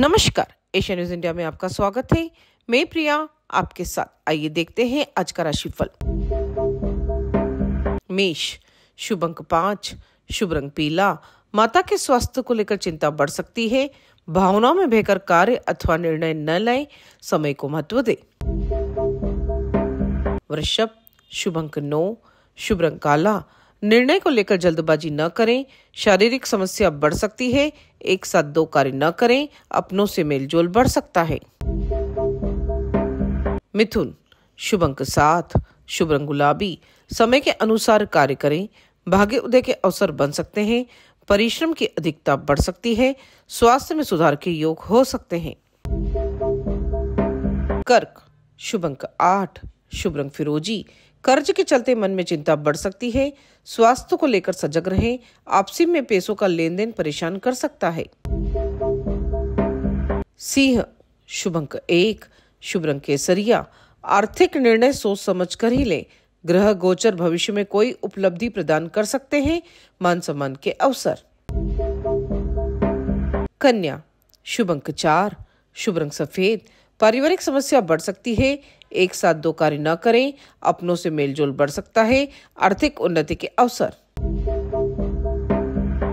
नमस्कार, Asia news India में आपका स्वागत है। मैं प्रिया, आपके साथ आइए देखते हैं आज का राशिफल। मेष, शुभ अंक पाँच, शुभ रंग पीला, माता के स्वास्थ्य को लेकर चिंता बढ़ सकती है। भावनाओं में बहकर कार्य अथवा निर्णय न लें, समय को महत्व दे। वृषभ, शुभ अंक नौ, शुभ रंग काला निर्णय को लेकर जल्दबाजी न करें। शारीरिक समस्या बढ़ सकती है। एक साथ दो कार्य न करें। अपनों से मेलजोल बढ़ सकता है। मिथुन शुभ अंक सात शुभ रंग गुलाबी। समय के अनुसार कार्य करें। भाग्य उदय के अवसर बन सकते हैं। परिश्रम की अधिकता बढ़ सकती है। स्वास्थ्य में सुधार के योग हो सकते हैं। कर्क शुभ अंक आठ शुभ रंग फिरोजी। कर्ज के चलते मन में चिंता बढ़ सकती है। स्वास्थ्य को लेकर सजग रहें। आपसी में पैसों का लेन देन परेशान कर सकता है। सिंह शुभ अंक एक शुभ रंग केसरिया। आर्थिक निर्णय सोच समझ कर ही लें। ग्रह, गोचर भविष्य में कोई उपलब्धि प्रदान कर सकते हैं। मान सम्मान के अवसर। कन्या शुभ अंक चार शुभ रंग सफ़ेद। पारिवारिक समस्या बढ़ सकती है। एक साथ दो कार्य न करें, अपनों से मेलजोल बढ़ सकता है। आर्थिक उन्नति के अवसर।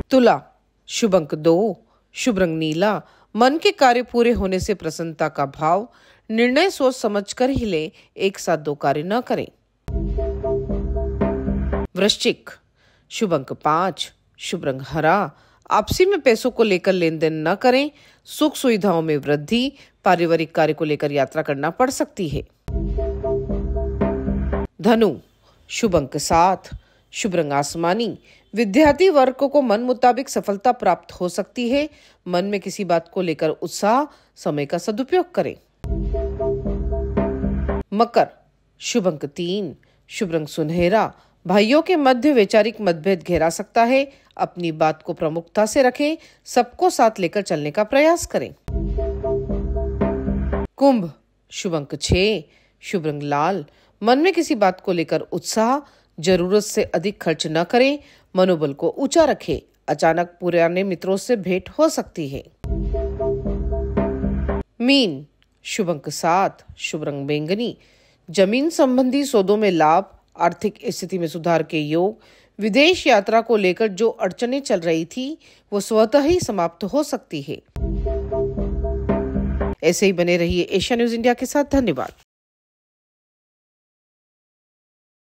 तुला, शुभ अंक दो, शुभ रंग नीला। मन के कार्य पूरे होने से प्रसन्नता का भाव। निर्णय सोच समझ कर ही ले, एक साथ दो कार्य न करें। वृश्चिक, शुभ अंक पाँच, शुभ रंग हरा। आपसी में पैसों को लेकर लेन देन न करें, सुख सुविधाओं में वृद्धि, पारिवारिक कार्य को लेकर यात्रा करना पड़ सकती है। धनु, शुभ अंक सात, शुभ रंग आसमानी। विद्यार्थी वर्ग को मन मुताबिक सफलता प्राप्त हो सकती है। मन में किसी बात को लेकर उत्साह, समय का सदुपयोग करें। मकर, शुभ अंक तीन, शुभ रंग सुनहरा। भाइयों के मध्य वैचारिक मतभेद घेरा सकता है। अपनी बात को प्रमुखता से रखें, सबको साथ लेकर चलने का प्रयास करें। कुंभ शुभ अंक छह शुभ रंग लाल। मन में किसी बात को लेकर उत्साह, ज़रूरत से अधिक खर्च न करें, मनोबल को ऊँचा रखें। अचानक पुराने मित्रों से भेंट हो सकती है। मीन शुभ अंक सात शुभ रंग बैंगनी। ज़मीन संबंधी सौदों में लाभ आर्थिक स्थिति में सुधार के योग, विदेश यात्रा को लेकर जो अड़चने चल रही थी, वो स्वतः ही समाप्त हो सकती है। ऐसे ही बने रहिए एशिया न्यूज़ इंडिया के साथ, धन्यवाद।